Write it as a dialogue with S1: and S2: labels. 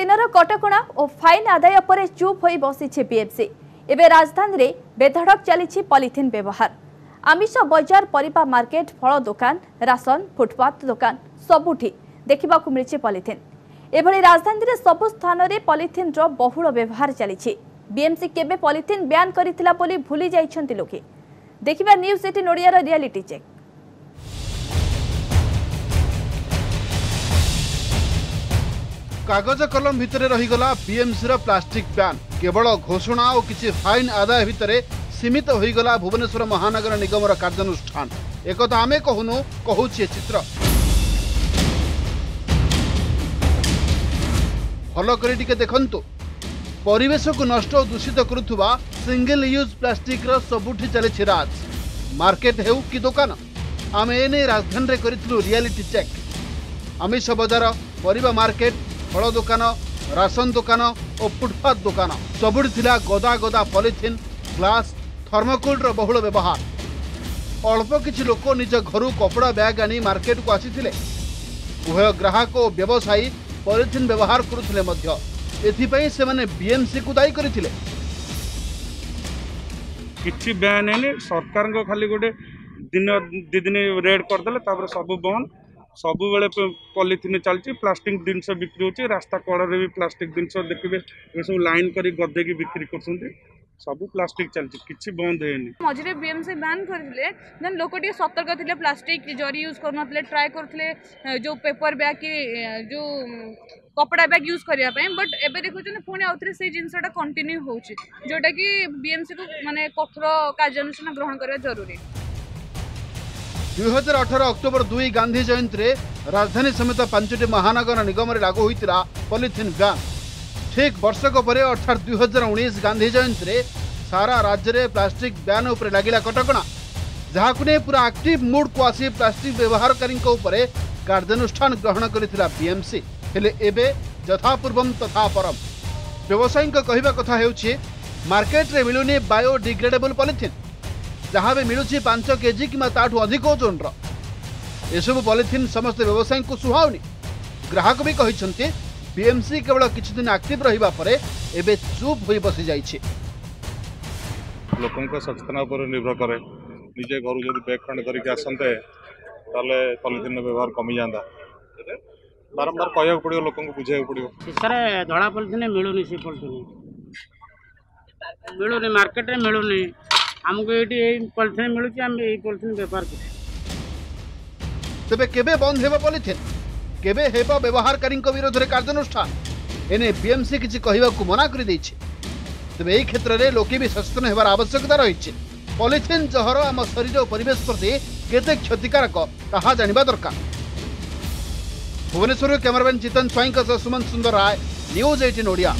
S1: দিনর কটকা ও fine আদায় পরে চুপ হয়ে বসিছে বিএফসি এবে রাজধানী বেধড়ক চালছে পলিথিন ব্যবহার আমিষ বজার পরিবা মার্কেট ফল দোকান রাসন ফুটপাথ দোকান সবুঠি দেখা মিছে পলিথিন এভাবে রাজধানী সবু স্থানের পলিথিন্র বহুল ব্যবহার চালছে বিএমসি কেবে পলিথিন ব্যান করে ভুলে যাই লোকে দেখা নিউজ এইটিন ওড়িয়ার রিয়ালিটি চেক
S2: কাগজ কলম ভিতরে রহিগলা বিএমসির প্লাষ্টিক ব্যান কেবল ঘোষণা ও কিছু ফাইন আদায় ভিতরে সীমিত হয়েগলা ভুবনেশ্বর মহানগর নিগমর কার্যানুষ্ঠান একথা আমি কহুনু কহুছি এ চিত্র ভাল করে টিকে দেখন্তু পরিবেশকু নষ্ট ও দূষিত করুথুবা সিঙ্গল ইউজ প্লাষ্টিকর সবুঠি চালিছি রাজ মার্কেট হেউ কি দোকান আমি এনে রাজধানীরে করেছিল রিয়ালিটি চেক আমিষ বজার পরিবা মার্কেট ଫଳ ଦୋକାନ ରାସନ ଦୋକାନ ଓ ଫୁଟପାଥ ଦୋକାନ ସବୁଠି ଥିଲା ଗଦା ଗଦା ପଲିଥିନ୍ ଗ୍ଲାସ୍ ଥର୍ମୋକୁଲ୍ର ବହୁଳ ବ୍ୟବହାର ଅଳ୍ପ କିଛି ଲୋକ ନିଜ ଘରୁ କପଡ଼ା ବ୍ୟାଗ୍ ଆଣି ମାର୍କେଟକୁ ଆସିଥିଲେ ଉଭୟ ଗ୍ରାହକ ଓ ବ୍ୟବସାୟୀ ପଲିଥିନ୍ ବ୍ୟବହାର କରୁଥିଲେ ମଧ୍ୟ ଏଥିପାଇଁ ସେମାନେ ବିଏମ୍ସିକୁ ଦାୟୀ କରିଥିଲେ
S3: କିଛି ବ୍ୟାନ୍ ହେଇନି ସରକାରଙ୍କ ଖାଲି ଗୋଟେ ଦିନ ଦୁଇ ଦିନ ରେଡ୍ କରିଦେଲେ ତାପରେ ସବୁ ବନ୍ଦ सब बेले पलिथिन चल प्लास्टिक जिन बिक्री हो रास्ता कड़े भी प्लास्टिक जिन देखिए सब लाइन कर गधे की बिक्री कर सब प्लास्टिक चलती
S4: किसी बंद है मझे बीएमसी बैन करते देन लोक सतर्क थे प्लास्टिक जरी यूज कर ट्राए करते जो पेपर बैग कि जो कपड़ा बैग यूज करने बट एवं देखुन पुणी आउ थे से जिनटा कंटिन्यू होटा कि बीएमसी को मानने कठोर कार्यानुषान ग्रहण करवा
S2: जरूरी ଦୁଇହଜାର ଅଠର ଅକ୍ଟୋବର ଦୁଇ ଗାନ୍ଧୀ ଜୟନ୍ତୀରେ ରାଜଧାନୀ ସମେତ ପାଞ୍ଚଟି ମହାନଗର ନିଗମରେ ଲାଗୁ ହୋଇଥିଲା ପଲିଥିନ୍ ବ୍ୟାନ୍ ଠିକ୍ ବର୍ଷକ ପରେ ଅର୍ଥାତ୍ ଦୁଇହଜାର ଉଣେଇଶ ଗାନ୍ଧୀ ଜୟନ୍ତୀରେ ସାରା ରାଜ୍ୟରେ ପ୍ଲାଷ୍ଟିକ୍ ବ୍ୟାନ୍ ଉପରେ ଲାଗିଲା କଟକଣା ଯାହାକୁ ନେଇ ପୁରା ଆକ୍ଟିଭ୍ ମୁଡ୍କୁ ଆସି ପ୍ଲାଷ୍ଟିକ୍ ବ୍ୟବହାରକାରୀଙ୍କ ଉପରେ କାର୍ଯ୍ୟାନୁଷ୍ଠାନ ଗ୍ରହଣ କରିଥିଲା ବିଏମ୍ସି ହେଲେ ଏବେ ଯଥାପୂର୍ବମ୍ ତଥା ପରମ୍ ବ୍ୟବସାୟୀଙ୍କ କହିବା କଥା ହେଉଛି ମାର୍କେଟରେ ମିଳୁନି ବାୟୋଡିଗ୍ରେଡେବଲ୍ ପଲିଥିନ୍ जहाँ भी मिलूँ पांच केजी कि ताठू अधिक ओजनर ଏସବୁ ପଲିଥିନ୍ ସମସ୍ତ ବ୍ୟବସାୟୀଙ୍କୁ ସୁହାଉନି ଗ୍ରାହକ ବି କହିଛନ୍ତି ବିଏମ୍ସି କେବଳ କିଛି ଦିନ ଆକ୍ଟିଭ ରହିବା ପରେ ଏବେ ଚୁପ୍ ହୋଇ ବସିଯାଇଛି
S5: ଲୋକଙ୍କ ସଚେତନ ଉପରେ ନିର୍ଭର କରେ ନିଜେ ଘରୁ ଯଦି ବ୍ୟାଗ୍ ଖଣ୍ଡେ କରିକି ଆସନ୍ତେ ତାହେଲେ ପଲିଥିନ୍ର ବ୍ୟବହାର କମିଯାଆନ୍ତା ବାରମ୍ବାର କହିବାକୁ ପଡ଼ିବ ଲୋକଙ୍କୁ ବୁଝେଇବାକୁ ପଡ଼ିବ
S6: ସାର୍ ଧଳା ପଲିଥିନ୍ ମିଳୁନି ସେ ପଲିଥିନ୍ ମିଳୁନି ମାର୍କେଟରେ ମିଳୁନି ଆମକୁ ଏଇଠି ଏଇ ପଲିଥିନ୍ ମିଳୁଛି ଆମେ ଏଇ ପଲିଥିନ୍ ବ୍ୟବହାର କରୁ
S2: ତେବେ କେବେ ବନ୍ଦ ହେବ ପଲିଥିନ୍ କେବେ ହେବ ବ୍ୟବହାରକାରୀଙ୍କ ବିରୋଧରେ କାର୍ଯ୍ୟାନୁଷ୍ଠାନ ଏନେ ବିଏମ୍ସି କିଛି କହିବାକୁ ମନା କରିଦେଇଛି ତେବେ ଏହି କ୍ଷେତ୍ରରେ ଲୋକେ ବି ସଚେତନ ହେବାର ଆବଶ୍ୟକତା ରହିଛି ପଲିଥିନ୍ ଜହର ଆମ ଶରୀର ଓ ପରିବେଶ ପ୍ରତି କେତେ କ୍ଷତିକାରକ ତାହା ଜାଣିବା ଦରକାର ଭୁବନେଶ୍ୱରରୁ କ୍ୟାମେରାମ୍ୟାନ୍ ଜିତନ ସ୍ୱାଇଁଙ୍କ ସହ ସୁମନ ସୁନ୍ଦର ରାୟ ନ୍ୟୁଜ୍ ଏଇଟିନ୍ ଓଡ଼ିଆ